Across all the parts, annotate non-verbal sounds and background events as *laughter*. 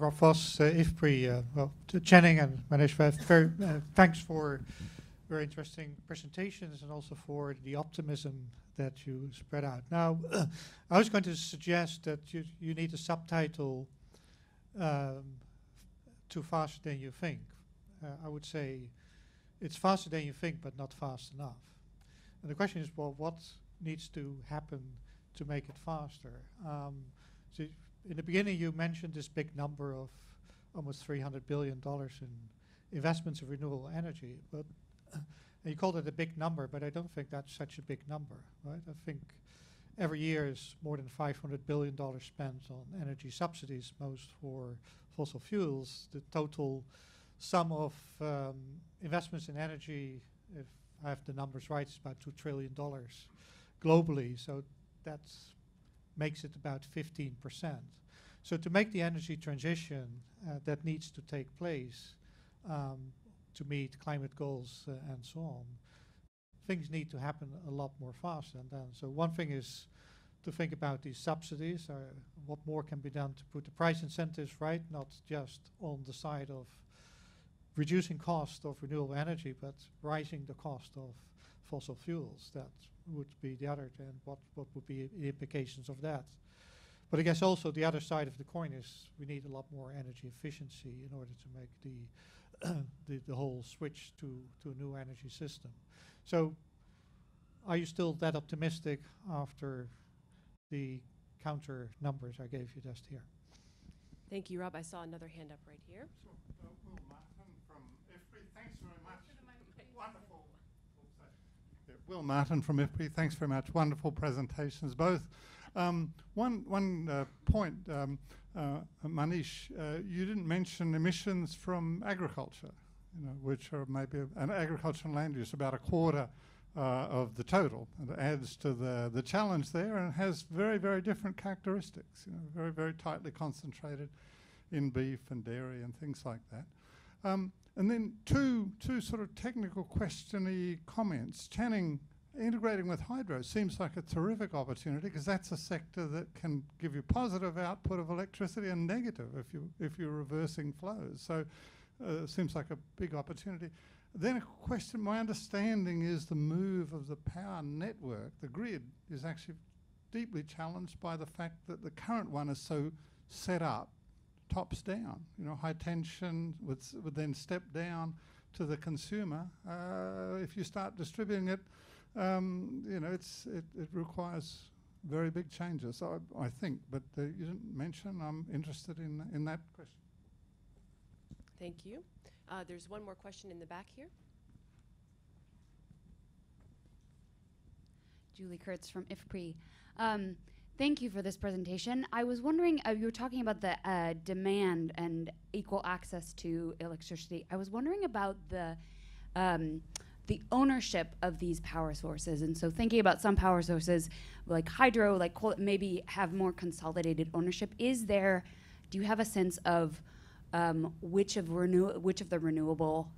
Rob Vos, uh, IFPRI. Well, Channing and Manish, very, uh, thanks for very interesting presentations and also for the optimism that you spread out. Now, *clears throat* I was going to suggest that you, you need a subtitle um, to faster than you think. Uh, I would say it's faster than you think, but not fast enough. And the question is, well, what needs to happen to make it faster? Um, so in the beginning, you mentioned this big number of almost $300 billion in investments in renewable energy, but you called it a big number, but I don't think that's such a big number, right? I think every year is more than $500 billion spent on energy subsidies, most for fossil fuels. The total sum of um, investments in energy, if I have the numbers right, is about $2 trillion globally. So that makes it about 15%. So to make the energy transition uh, that needs to take place um, to meet climate goals uh, and so on, things need to happen a lot more fast than then. So one thing is to think about these subsidies, uh, what more can be done to put the price incentives right, not just on the side of reducing cost of renewable energy, but rising the cost of fossil fuels. That would be the other, and what, what would be the implications of that. But I guess also the other side of the coin is we need a lot more energy efficiency in order to make the, *clears throat* the, the whole switch to, to a new energy system. So are you still that optimistic after the counter numbers I gave you just here? Thank you, Rob. I saw another hand up right here. Will Martin from IFPRI. Thanks very much. Wonderful presentations, both. Um, one one uh, point, um, uh, Manish, uh, you didn't mention emissions from agriculture, you know, which are maybe an agriculture and land use about a quarter uh, of the total. And adds to the the challenge there, and has very very different characteristics. You know, very very tightly concentrated in beef and dairy and things like that. Um, and then two, two sort of technical questiony comments. Channing, integrating with hydro seems like a terrific opportunity because that's a sector that can give you positive output of electricity and negative if, you, if you're reversing flows. So uh, seems like a big opportunity. Then a question, my understanding is the move of the power network, the grid, is actually deeply challenged by the fact that the current one is so set up tops down. You know, high tension would, would then step down to the consumer. Uh, if you start distributing it, um, you know, it's, it, it, requires very big changes, I, I think. But uh, you didn't mention, I'm interested in, in that question. Thank you. Uh, there's one more question in the back here. Julie Kurtz from IFPRI. Um, Thank you for this presentation. I was wondering, uh, you were talking about the uh, demand and equal access to electricity. I was wondering about the um, the ownership of these power sources. And so thinking about some power sources like hydro, like coal, maybe have more consolidated ownership. Is there, do you have a sense of um, which of renew which of the renewable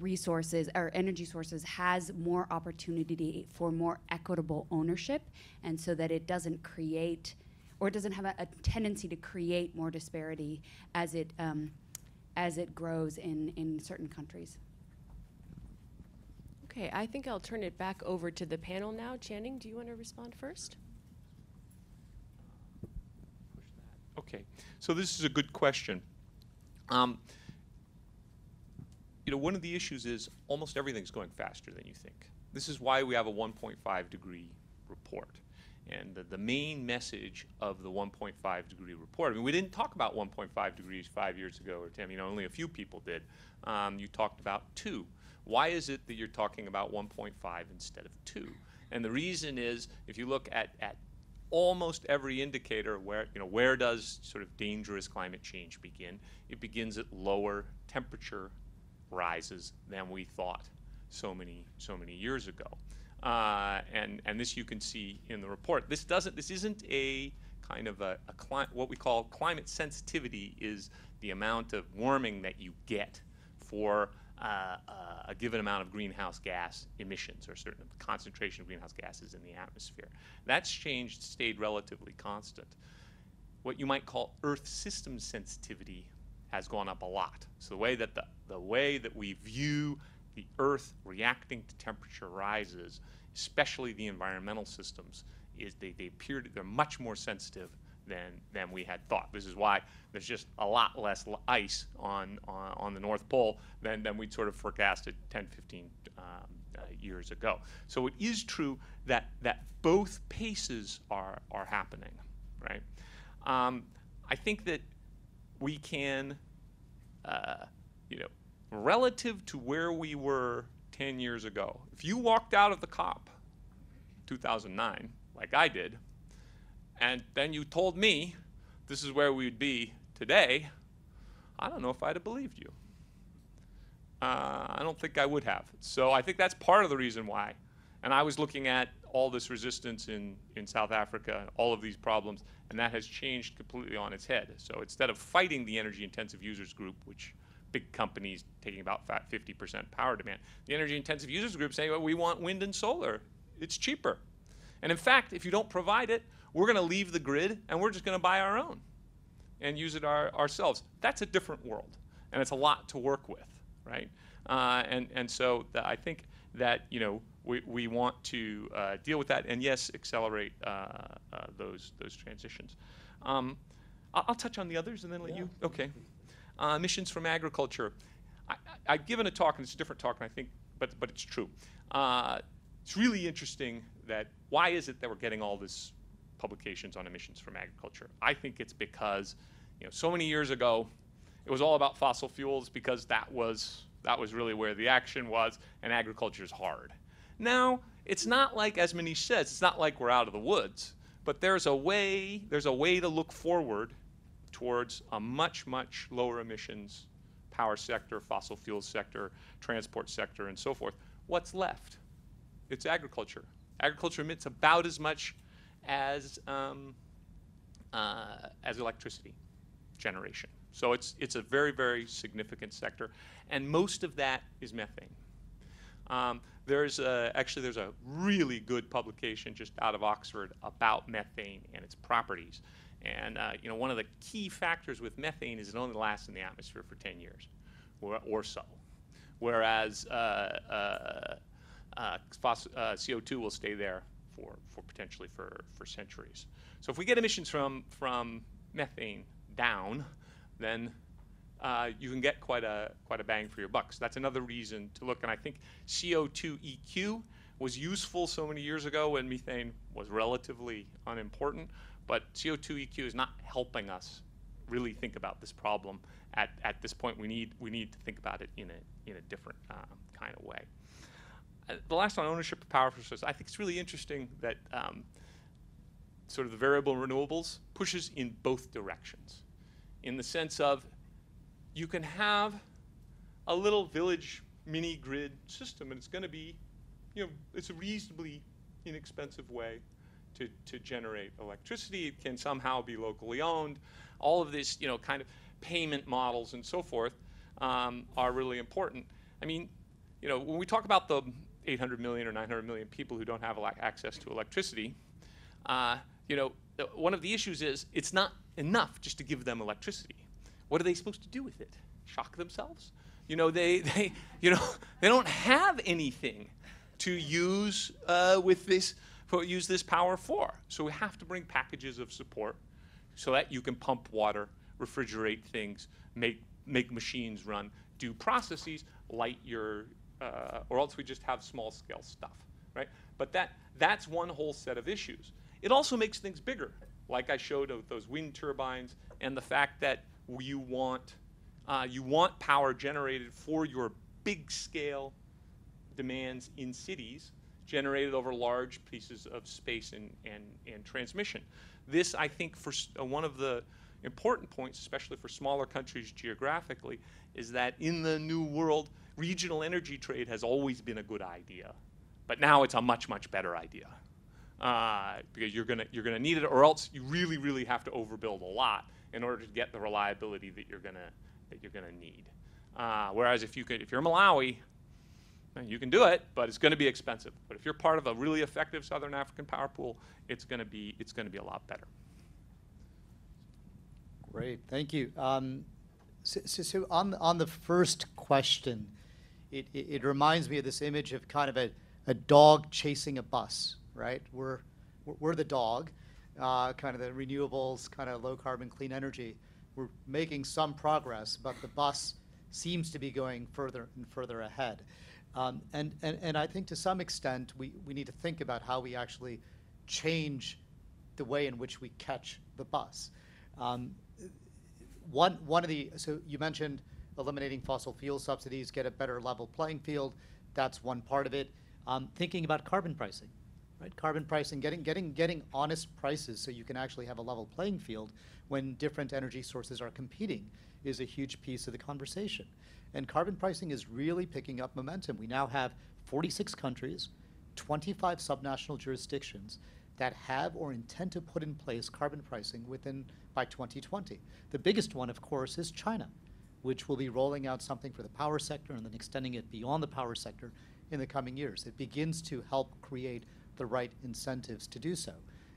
resources or energy sources has more opportunity for more equitable ownership and so that it doesn't create or it doesn't have a, a tendency to create more disparity as it um, as it grows in, in certain countries. Okay, I think I'll turn it back over to the panel now. Channing, do you want to respond first? Okay, so this is a good question. Um, you know, one of the issues is almost everything's going faster than you think. This is why we have a 1.5 degree report. And the, the, main message of the 1.5 degree report, I mean, we didn't talk about 1.5 degrees five years ago, or 10, you know, only a few people did. Um, you talked about two. Why is it that you're talking about 1.5 instead of two? And the reason is, if you look at, at almost every indicator where, you know, where does sort of dangerous climate change begin? It begins at lower temperature rises than we thought so many so many years ago. Uh, and and this you can see in the report. This doesn't this isn't a kind of a, a what we call climate sensitivity is the amount of warming that you get for uh, uh, a given amount of greenhouse gas emissions or certain concentration of greenhouse gases in the atmosphere. That's changed, stayed relatively constant. What you might call Earth system sensitivity has gone up a lot. So the way that the, the way that we view the Earth reacting to temperature rises, especially the environmental systems, is they, they appear to, they're much more sensitive than, than we had thought. This is why there's just a lot less ice on, on, on the North Pole than, than we'd sort of forecasted 10, 15 um, uh, years ago. So it is true that, that both paces are, are happening, right? Um, I think that we can, uh, you know, relative to where we were 10 years ago, if you walked out of the COP 2009, like I did, and then you told me this is where we'd be today, I don't know if I'd have believed you. Uh, I don't think I would have. So I think that's part of the reason why. And I was looking at all this resistance in, in South Africa, all of these problems, and that has changed completely on its head. So instead of fighting the energy intensive users group, which big companies taking about 50% power demand, the energy intensive users group saying, well, we want wind and solar. It's cheaper. And in fact, if you don't provide it, we're going to leave the grid and we're just going to buy our own and use it our, ourselves. That's a different world, and it's a lot to work with, right? Uh, and and so the, I think that you know we, we want to uh, deal with that, and yes, accelerate uh, uh, those those transitions. Um, I'll, I'll touch on the others, and then let you. Okay. Uh, emissions from agriculture. I, I, I've given a talk, and it's a different talk, and I think, but but it's true. Uh, it's really interesting that why is it that we're getting all this publications on emissions from agriculture. I think it's because, you know, so many years ago, it was all about fossil fuels because that was that was really where the action was, and agriculture is hard. Now, it's not like, as Manish says, it's not like we're out of the woods, but there's a way there's a way to look forward towards a much much lower emissions power sector, fossil fuel sector, transport sector, and so forth. What's left? It's agriculture. Agriculture emits about as much as um, uh, as electricity generation. So it's it's a very very significant sector, and most of that is methane. Um, there's a, actually there's a really good publication just out of Oxford about methane and its properties. And uh, you know one of the key factors with methane is it only lasts in the atmosphere for 10 years, or, or so, whereas uh, uh, uh, uh, CO2 will stay there for, for potentially for, for centuries. So if we get emissions from, from methane down, then uh, you can get quite a, quite a bang for your buck. So that's another reason to look. And I think CO2 EQ was useful so many years ago when methane was relatively unimportant, but CO2 EQ is not helping us really think about this problem at, at this point. We need, we need to think about it in a, in a different um, kind of way. Uh, the last one, ownership of power sources. I think it's really interesting that um, sort of the variable renewables pushes in both directions, in the sense of you can have a little village mini grid system, and it's going to be, you know, it's a reasonably inexpensive way to, to generate electricity. It can somehow be locally owned. All of this, you know, kind of payment models and so forth um, are really important. I mean, you know, when we talk about the 800 million or 900 million people who don't have access to electricity, uh, you know, one of the issues is it's not enough just to give them electricity. What are they supposed to do with it? Shock themselves? You know, they, they *laughs* you know, they don't have anything to use uh, with this, for, use this power for. So we have to bring packages of support so that you can pump water, refrigerate things, make, make machines run, do processes, light your, uh, or else we just have small scale stuff, right? But that, that's one whole set of issues. It also makes things bigger, like I showed of those wind turbines and the fact that you want, uh, you want power generated for your big scale demands in cities generated over large pieces of space and, and, and transmission. This, I think, for uh, one of the important points, especially for smaller countries geographically, is that in the new world, regional energy trade has always been a good idea, but now it's a much, much better idea. Uh, because you're gonna you're gonna need it, or else you really, really have to overbuild a lot in order to get the reliability that you're gonna that you're gonna need. Uh, whereas if you could, if you're Malawi, You can do it, but it's going to be expensive. But if you're part of a really effective Southern African power pool, it's going to be it's going to be a lot better. Great, thank you. Um, So, so, so on, the- on the first question, it, it, it reminds me of this image of kind of a, a dog chasing a bus, right? We're, we're, the dog, uh, kind of the renewables, kind of low carbon, clean energy. We're making some progress, but the bus seems to be going further and further ahead. Um, and, and, and I think to some extent, we, we need to think about how we actually change the way in which we catch the bus. Um, one, one of the, so you mentioned eliminating fossil fuel subsidies, get a better level playing field. That's one part of it. Um, thinking about carbon pricing, right? Carbon pricing, getting, getting, getting honest prices so you can actually have a level playing field when different energy sources are competing is a huge piece of the conversation. And carbon pricing is really picking up momentum. We now have 46 countries, 25 subnational jurisdictions that have or intend to put in place carbon pricing within by 2020. The biggest one, of course, is China, which will be rolling out something for the power sector and then extending it beyond the power sector in the coming years. It begins to help create the right incentives to do so.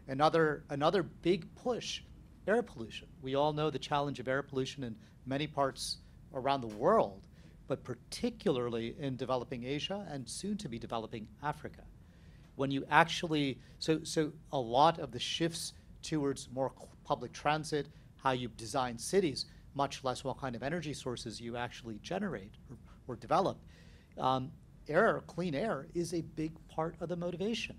Another, another big push, air pollution. We all know the challenge of air pollution in many parts around the world, but particularly in developing Asia and soon to be developing Africa when you actually so so a lot of the shifts towards more public transit how you design cities much less what kind of energy sources you actually generate or, or develop um, air clean air is a big part of the motivation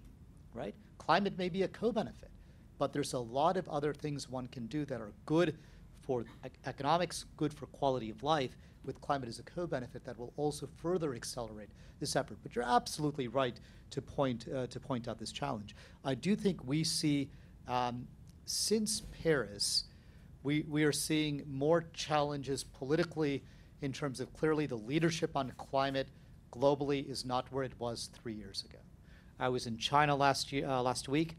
right climate may be a co-benefit but there's a lot of other things one can do that are good for ec- economics good for quality of life with climate as a co-benefit that will also further accelerate this effort. But you're absolutely right to point uh, to point out this challenge. I do think we see um, since Paris, we we are seeing more challenges politically in terms of clearly the leadership on climate globally is not where it was three years ago. I was in China last year uh, last week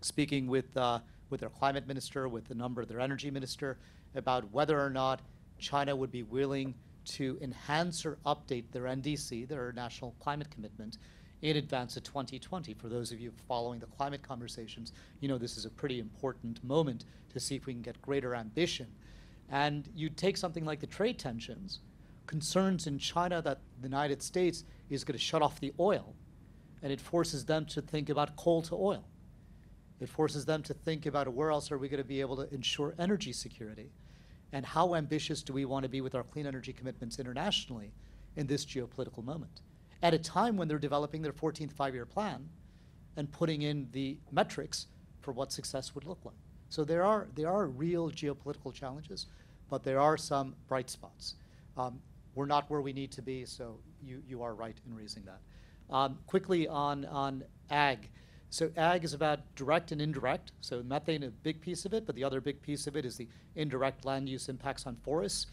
speaking with, uh, with their climate minister, with a number of their energy minister, about whether or not China would be willing to enhance or update their NDC, their national climate commitment, in advance of 2020. For those of you following the climate conversations, you know this is a pretty important moment to see if we can get greater ambition. And you take something like the trade tensions, concerns in China that the United States is going to shut off the oil, and it forces them to think about coal to oil. It forces them to think about where else are we going to be able to ensure energy security and how ambitious do we want to be with our clean energy commitments internationally in this geopolitical moment. At a time when they're developing their 14th five year plan and putting in the metrics for what success would look like. So there are, there are real geopolitical challenges, but there are some bright spots. Um, we're not where we need to be, so you, you are right in raising that. Um, quickly on, on ag. So ag is about direct and indirect. So methane, a big piece of it, but the other big piece of it is the indirect land use impacts on forests,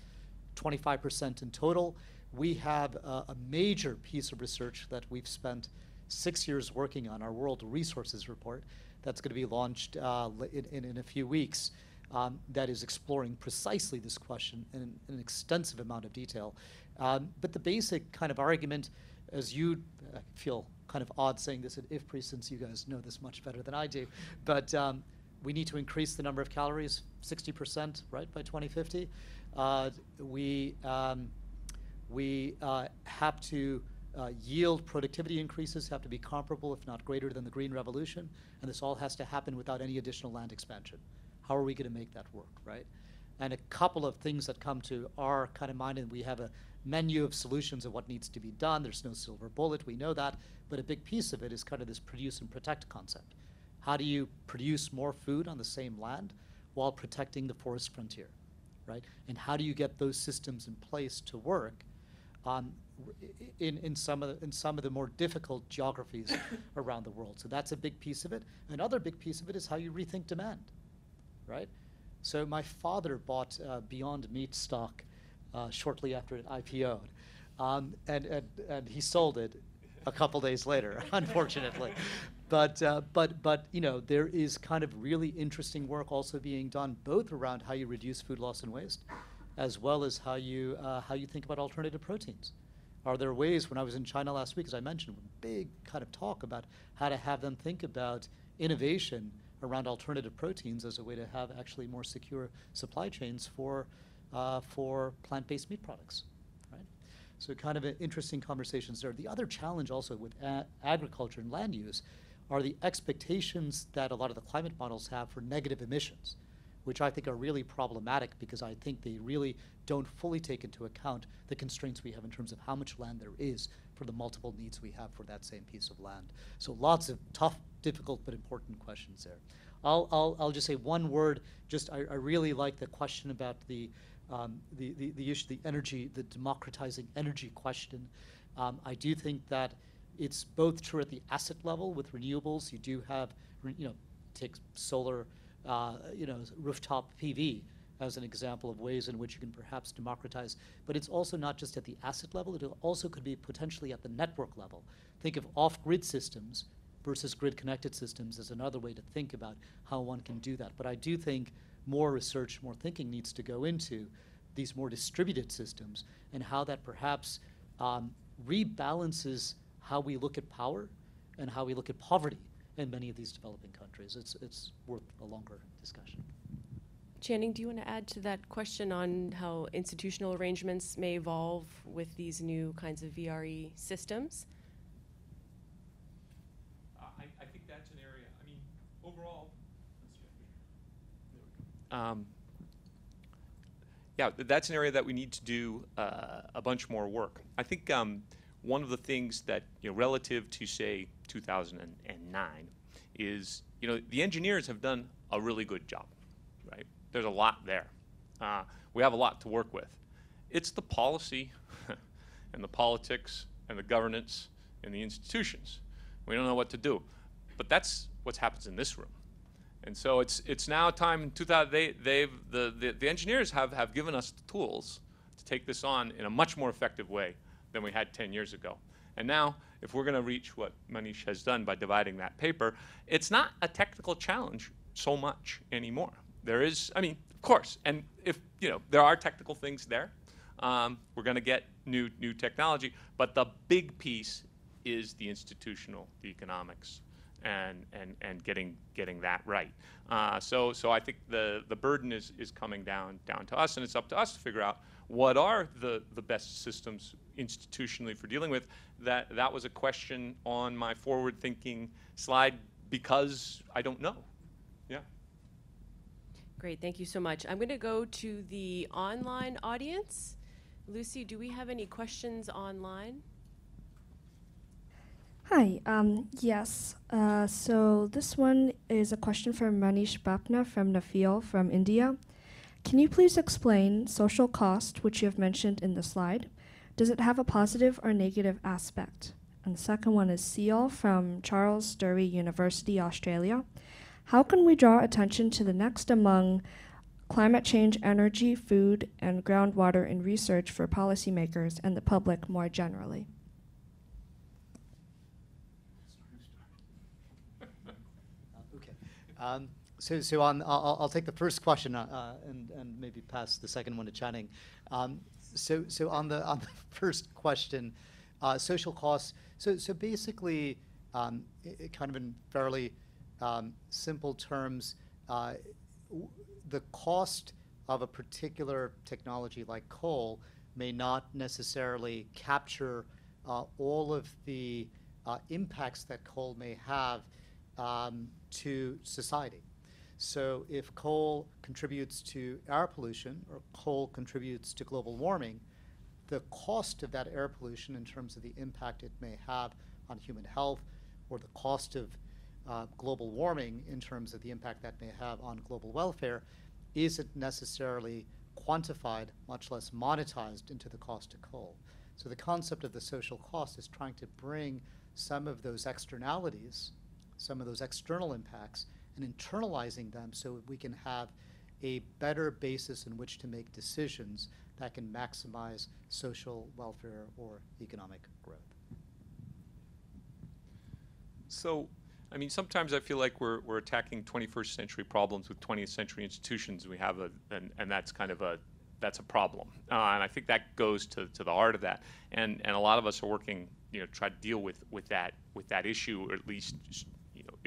25% in total. We have a, a major piece of research that we've spent six years working on, our World Resources Report, that's going to be launched uh, in, in, in a few weeks. Um, that is exploring precisely this question in, in an extensive amount of detail. Um, but the basic kind of argument, as you uh, feel kind of odd saying this at IFPRI since you guys know this much better than I do, but um, we need to increase the number of calories 60%, right, by 2050. Uh, we um, we uh, have to uh, yield productivity increases have to be comparable, if not greater, than the Green Revolution, and this all has to happen without any additional land expansion. How are we going to make that work, right? And a couple of things that come to our kind of mind, and we have a menu of solutions of what needs to be done. There's no silver bullet, we know that, but a big piece of it is kind of this produce and protect concept. How do you produce more food on the same land while protecting the forest frontier, right? And how do you get those systems in place to work um, in, in, some of the, in some of the more difficult geographies *coughs* around the world? So that's a big piece of it. Another big piece of it is how you rethink demand, right? So my father bought uh, Beyond Meat stock uh, shortly after it IPO'd, um, and, and, and he sold it a couple days later, *laughs* unfortunately. But, uh, but, but, you know, there is kind of really interesting work also being done both around how you reduce food loss and waste, as well as how you, uh, how you think about alternative proteins. Are there ways, when I was in China last week, as I mentioned, big kind of talk about how to have them think about innovation around alternative proteins as a way to have actually more secure supply chains for, uh, for plant-based meat products, right? So kind of interesting conversations there. The other challenge also with agriculture and land use are the expectations that a lot of the climate models have for negative emissions, which I think are really problematic because I think they really don't fully take into account the constraints we have in terms of how much land there is for the multiple needs we have for that same piece of land. So lots of tough, difficult, but important questions there. I'll, I'll, I'll just say one word. Just I, I really like the question about the, um, the, the, the issue, the energy, the democratizing energy question. Um, I do think that it's both true at the asset level with renewables. You do have, you know, take solar, uh, you know, rooftop PV as an example of ways in which you can perhaps democratize. But it's also not just at the asset level, it also could be potentially at the network level. Think of off grid systems versus grid connected systems as another way to think about how one can do that. But I do think more research, more thinking needs to go into these more distributed systems and how that perhaps um, rebalances how we look at power and how we look at poverty in many of these developing countries. It's, it's worth a longer discussion. Channing, do you want to add to that question on how institutional arrangements may evolve with these new kinds of VRE systems? Uh, I, I think that's an area, I mean, overall. Um, yeah, that's an area that we need to do uh, a bunch more work. I think um, one of the things that, you know, relative to, say, 2009, is, you know, the engineers have done a really good job, right? There's a lot there. Uh, we have a lot to work with. It's the policy *laughs* and the politics and the governance and the institutions. We don't know what to do. But that's what happens in this room. And so it's, it's now time in 2000, they, they've, the, the, the engineers have, have given us the tools to take this on in a much more effective way than we had 10 years ago. And now, if we're going to reach what Manish has done by dividing that paper, it's not a technical challenge so much anymore. There is, I mean, of course, and if, you know, there are technical things there. Um, we're going to get new, new technology, but the big piece is the institutional, the economics, and, and, and getting, getting that right. Uh, so, so I think the, the burden is, is coming down, down to us, and it's up to us to figure out what are the, the best systems institutionally for dealing with. That, that was a question on my forward-thinking slide because I don't know. Yeah. Great, thank you so much. I'm going to go to the online audience. Lucy, do we have any questions online? Hi, um, yes. Uh, so this one is a question from Manish Bapna from Nafeel from India. Can you please explain social cost, which you have mentioned in the slide? Does it have a positive or negative aspect? And the second one is Seal from Charles Dury University, Australia. How can we draw attention to the nexus among climate change, energy, food, and groundwater in research for policymakers and the public more generally? Uh, Okay. Um, So, so on, I'll, I'll- take the first question uh, uh, and, and maybe pass the second one to Channing. Um, So, so on the, on the *laughs* first question, uh, social costs, so, so basically, um, i- i- kind of in fairly um, simple terms, uh, the cost of a particular technology like coal may not necessarily capture uh, all of the uh, impacts that coal may have um, to society. So if coal contributes to air pollution or coal contributes to global warming, the cost of that air pollution in terms of the impact it may have on human health or the cost of uh, global warming in terms of the impact that may have on global welfare isn't necessarily quantified, much less monetized into the cost of coal. So the concept of the social cost is trying to bring some of those externalities, some of those external impacts, and internalizing them so we can have a better basis in which to make decisions that can maximize social welfare or economic growth. So, I mean, sometimes I feel like we're, we're attacking 21st century problems with 20th century institutions. We have a, and, and that's kind of a, that's a problem. Uh, and I think that goes to, to the heart of that. And, and a lot of us are working, you know, try to deal with, with that, with that issue, or at least,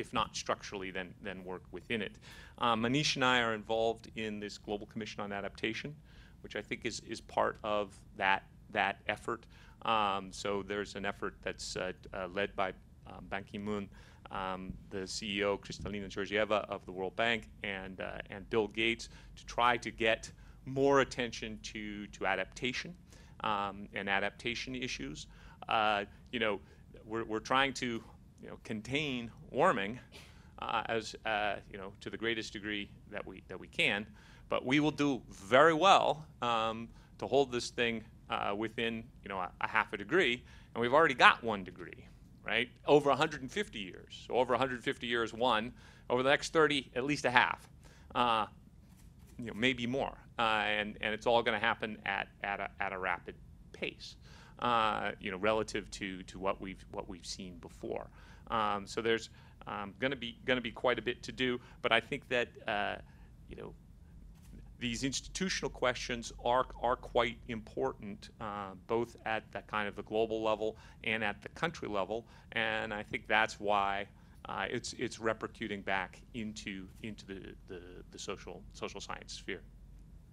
if not structurally, then, then work within it. Uh, Manish and I are involved in this Global Commission on Adaptation, which I think is, is part of that, that effort. Um, so there's an effort that's uh, uh, led by um, Ban Ki-moon, um, the CEO, Kristalina Georgieva of the World Bank, and, uh, and Bill Gates to try to get more attention to, to adaptation um, and adaptation issues. Uh, you know, we're, we're trying to you know, contain warming uh, as uh, you know to the greatest degree that we that we can, but we will do very well um, to hold this thing uh, within you know a, a half a degree, and we've already got one degree, right? Over 150 years, so over 150 years, one. Over the next 30, at least a half. Uh, you know, maybe more, uh, and and it's all going to happen at at a, at a rapid pace, uh, you know, relative to to what we've what we've seen before. Um, so there's um, going to be going to be quite a bit to do, but I think that uh, you know these institutional questions are are quite important, uh, both at the kind of the global level and at the country level, and I think that's why uh, it's it's repercuting back into into the, the, the social social science sphere.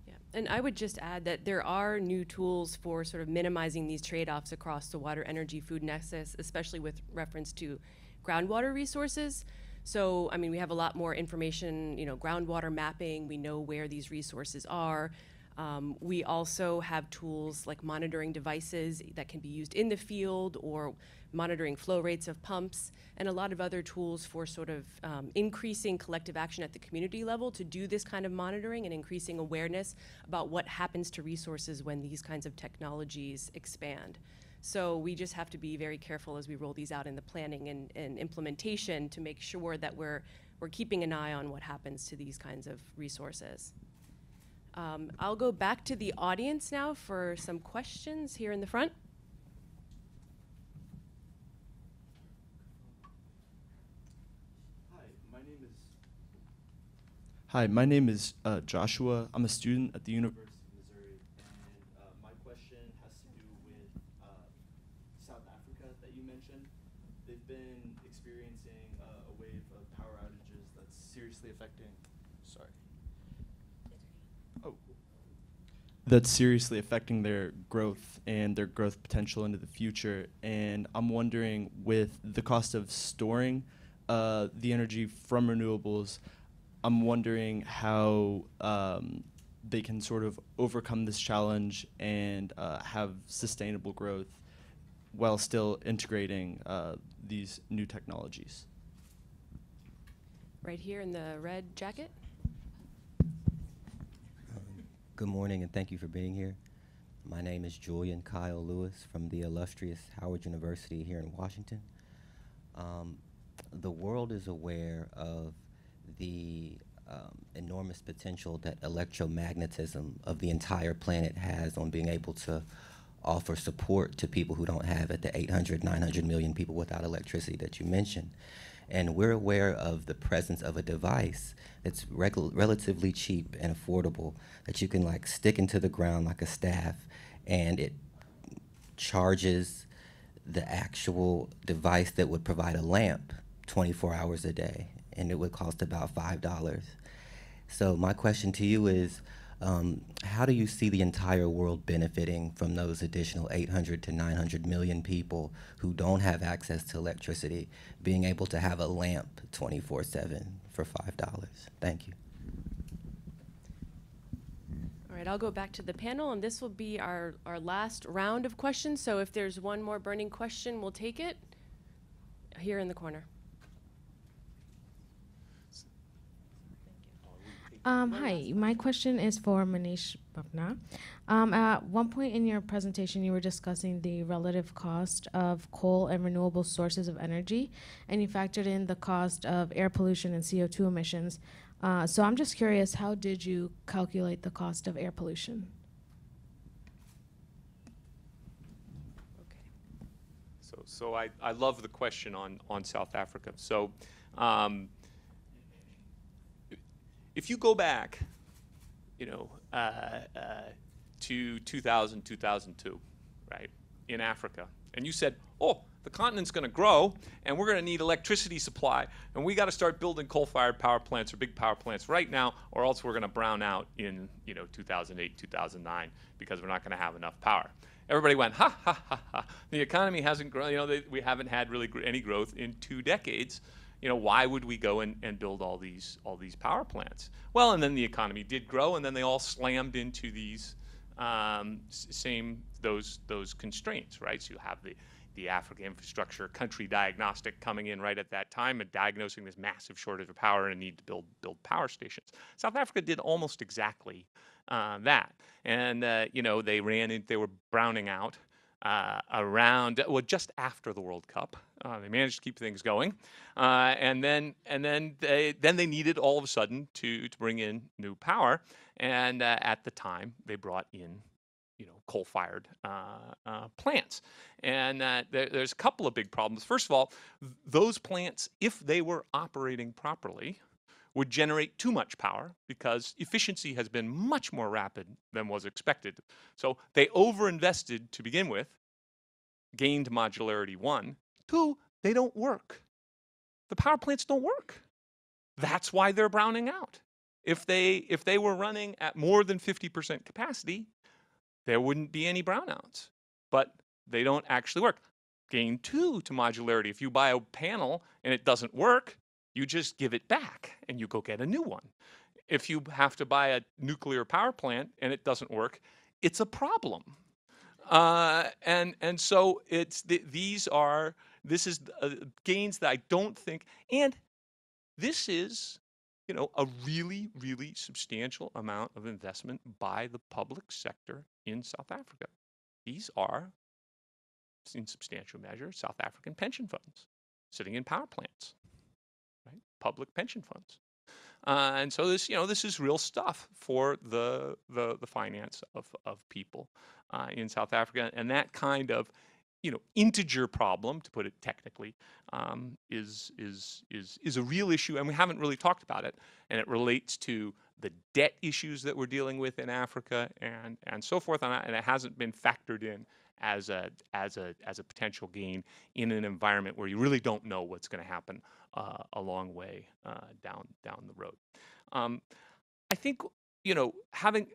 Yeah, and I would just add that there are new tools for sort of minimizing these trade-offs across the water, energy, food nexus, especially with reference to groundwater resources. So, I mean, we have a lot more information, you know, groundwater mapping, we know where these resources are. Um, we also have tools like monitoring devices that can be used in the field or monitoring flow rates of pumps and a lot of other tools for sort of um, increasing collective action at the community level to do this kind of monitoring and increasing awareness about what happens to resources when these kinds of technologies expand. So we just have to be very careful as we roll these out in the planning and, and implementation to make sure that we're, we're keeping an eye on what happens to these kinds of resources. Um, I'll go back to the audience now for some questions here in the front. Hi, my name is. Hi, my name is uh, Joshua. I'm a student at the University of Missouri, and uh, my question has to do with uh, South Africa that you mentioned. They've been experiencing uh, a wave of power outages that's seriously affecting. Sorry. Oh. That's seriously affecting their growth and their growth potential into the future. And I'm wondering, with the cost of storing uh, the energy from renewables, I'm wondering how um, they can sort of overcome this challenge and uh, have sustainable growth while still integrating uh, these new technologies. Right here in the red jacket. Good morning and thank you for being here. My name is Julian Kyle Lewis from the illustrious Howard University here in Washington. Um, the world is aware of the um, enormous potential that electromagnetism of the entire planet has on being able to offer support to people who don't have it, the 800, 900 million people without electricity that you mentioned. And we're aware of the presence of a device that's relatively cheap and affordable that you can like stick into the ground like a staff and it charges the actual device that would provide a lamp 24 hours a day and it would cost about $5. So my question to you is, um, how do you see the entire world benefiting from those additional 800 to 900 million people who don't have access to electricity being able to have a lamp 24 7 for $5? Thank you. All right, I'll go back to the panel, and this will be our, our last round of questions. So if there's one more burning question, we'll take it here in the corner. Um, hi, my question is for Manish Bapna. Um, at one point in your presentation, you were discussing the relative cost of coal and renewable sources of energy, and you factored in the cost of air pollution and CO2 emissions. Uh, so I'm just curious, how did you calculate the cost of air pollution? Okay. So, so I, I love the question on, on South Africa. So, um, if you go back, you know, uh, uh, to 2000, 2002, right, in Africa, and you said, oh, the continent's going to grow, and we're going to need electricity supply, and we got to start building coal-fired power plants or big power plants right now, or else we're going to brown out in you know 2008, 2009 because we're not going to have enough power. Everybody went ha ha ha ha. The economy hasn't grown. You know, they, we haven't had really gr- any growth in two decades. You know, why would we go and, and build all these all these power plants? Well, and then the economy did grow, and then they all slammed into these um, same those those constraints, right? So you have the the Africa Infrastructure Country Diagnostic coming in right at that time and diagnosing this massive shortage of power and a need to build build power stations. South Africa did almost exactly uh, that, and uh, you know they ran in, they were browning out uh, around well just after the World Cup. Uh, they managed to keep things going, uh, and then and then they then they needed all of a sudden to to bring in new power, and uh, at the time they brought in you know coal-fired uh, uh, plants, and there, there's a couple of big problems. First of all, th- those plants, if they were operating properly, would generate too much power because efficiency has been much more rapid than was expected. So they overinvested to begin with, gained modularity one. Two, they don't work. The power plants don't work. That's why they're browning out. If they if they were running at more than 50% capacity, there wouldn't be any brownouts. But they don't actually work. Gain two to modularity. If you buy a panel and it doesn't work, you just give it back and you go get a new one. If you have to buy a nuclear power plant and it doesn't work, it's a problem. Uh, and and so it's th- these are this is uh, gains that I don't think and this is you know a really really substantial amount of investment by the public sector in South Africa. These are in substantial measure South African pension funds sitting in power plants, right? Public pension funds. Uh, and so this, you know, this is real stuff for the the, the finance of, of people uh, in South Africa, and that kind of, you know, integer problem, to put it technically, um, is is is is a real issue, and we haven't really talked about it, and it relates to the debt issues that we're dealing with in Africa and and so forth, and, and it hasn't been factored in as a as a as a potential gain in an environment where you really don't know what's going to happen uh, a long way uh, down down the road. Um, I think you know having.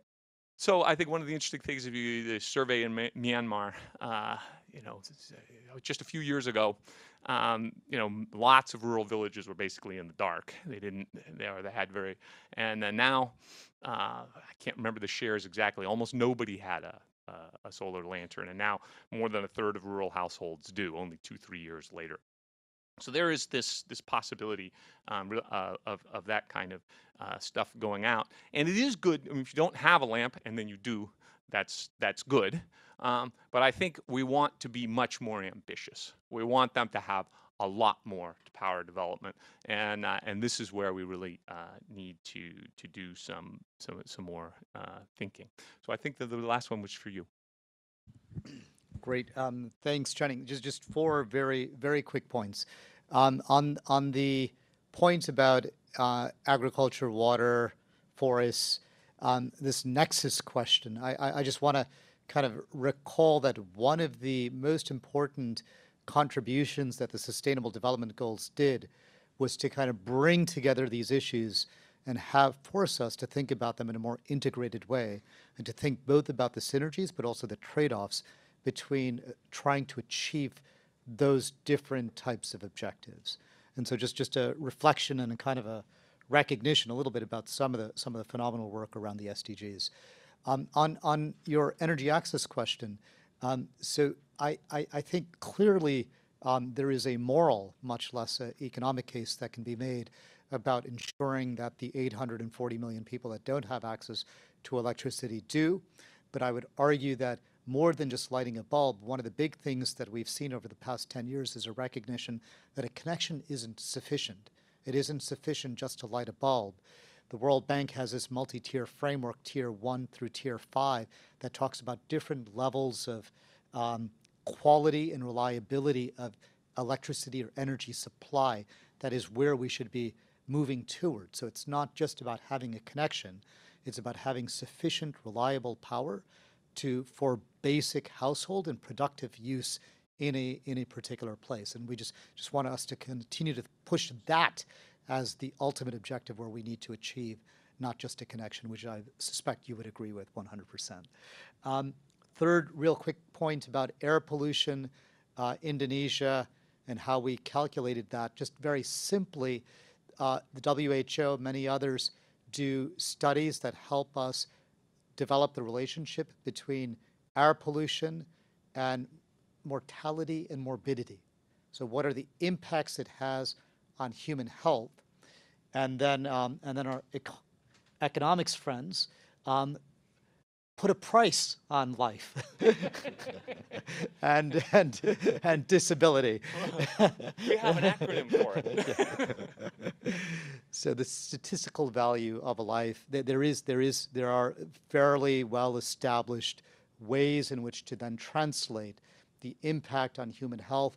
So I think one of the interesting things if you the survey in Myanmar, uh, you know, uh, just a few years ago, um, you know, lots of rural villages were basically in the dark. They didn't, they, or they had very, and then now, uh, I can't remember the shares exactly. Almost nobody had a, a solar lantern, and now more than a third of rural households do. Only two, three years later. So there is this this possibility um, uh, of of that kind of uh, stuff going out, and it is good. I mean, if you don't have a lamp and then you do, that's that's good. Um, but I think we want to be much more ambitious. We want them to have a lot more to power development, and uh, and this is where we really uh, need to to do some some some more uh, thinking. So I think that the last one was for you. Great. Um, thanks, Channing. Just four very very quick points. Um, on on the point about uh, agriculture, water, forests, um, this nexus question. I just want to kind of recall that one of the most important contributions that the Sustainable Development Goals did was to kind of bring together these issues and have force us to think about them in a more integrated way and to think both about the synergies but also the trade-offs between uh, trying to achieve those different types of objectives. And so just just a reflection and a kind of a recognition a little bit about some of the some of the phenomenal work around the SDGs. Um, on on your energy access question, um, so I, I I think clearly um, there is a moral, much less an economic case that can be made about ensuring that the 840 million people that don't have access to electricity do. But I would argue that more than just lighting a bulb, one of the big things that we've seen over the past 10 years is a recognition that a connection isn't sufficient. It isn't sufficient just to light a bulb. The World Bank has this multi tier framework, tier one through tier five, that talks about different levels of um, quality and reliability of electricity or energy supply. That is where we should be moving toward. So it's not just about having a connection, it's about having sufficient reliable power to for basic household and productive use in a in a particular place. And we just just want us to continue to push that as the ultimate objective where we need to achieve not just a connection, which I suspect you would agree with 100%. Um, third, real quick point about air pollution, uh, Indonesia, and how we calculated that. Just very simply, uh, the WHO, many others, do studies that help us develop the relationship between air pollution and mortality and morbidity. So, what are the impacts it has on human health? And then, um, and then our eco- economics friends um, put a price on life *laughs* and, and, and disability. *laughs* We have an acronym for it. *laughs* so the statistical value of a life, there, there is, there is, there are fairly well established ways in which to then translate the impact on human health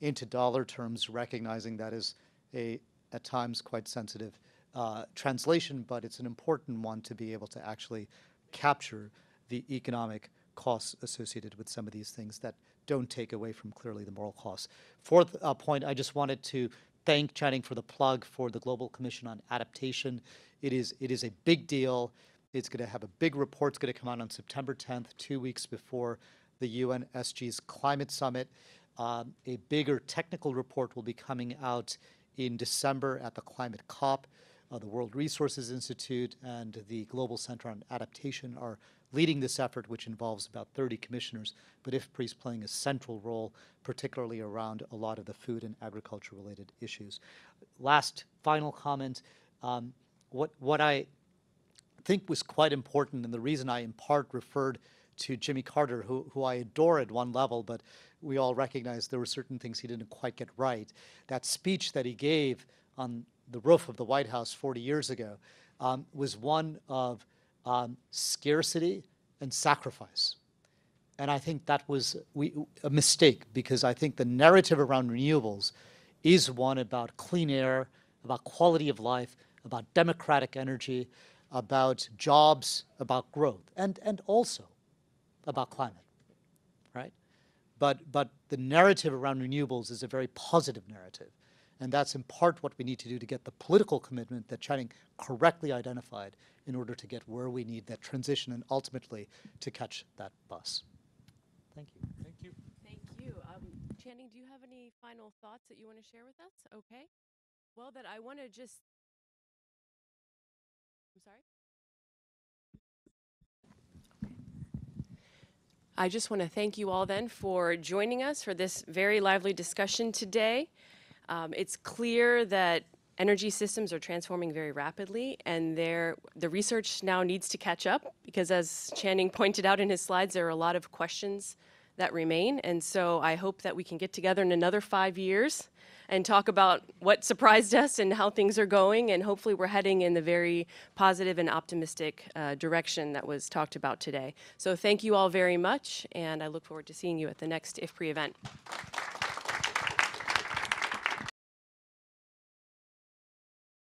into dollar terms, recognizing that is a at times quite sensitive uh, translation, but it's an important one to be able to actually capture the economic costs associated with some of these things that don't take away from clearly the moral costs. Fourth uh, point, I just wanted to thank Channing for the plug for the Global Commission on Adaptation. It is it is a big deal. It's going to have a big report. It's going to come out on September 10th, two weeks before the UNSG's climate summit. Um, a bigger technical report will be coming out in December at the Climate COP. Uh, the World Resources Institute and the Global Center on Adaptation are leading this effort, which involves about 30 commissioners, but IFPRI is playing a central role, particularly around a lot of the food and agriculture related issues. Last final comment um, what, what I think was quite important, and the reason I in part referred to Jimmy Carter, who, who I adore at one level, but we all recognize there were certain things he didn't quite get right. That speech that he gave on the roof of the White House 40 years ago um, was one of um, scarcity and sacrifice. And I think that was we, a mistake because I think the narrative around renewables is one about clean air, about quality of life, about democratic energy, about jobs, about growth, and, and also about climate, right? But, but the narrative around renewables is a very positive narrative. And that's in part what we need to do to get the political commitment that Channing correctly identified in order to get where we need that transition and ultimately to catch that bus. Thank you. Thank you. Thank you. Um, Channing, do you have any final thoughts that you want to share with us? Okay. Well, that I want to just. I'm sorry? I just want to thank you all then for joining us for this very lively discussion today. Um, it's clear that energy systems are transforming very rapidly, and there, the research now needs to catch up because, as Channing pointed out in his slides, there are a lot of questions that remain. And so I hope that we can get together in another five years and talk about what surprised us and how things are going. And hopefully, we're heading in the very positive and optimistic uh, direction that was talked about today. So, thank you all very much, and I look forward to seeing you at the next IFPRI event.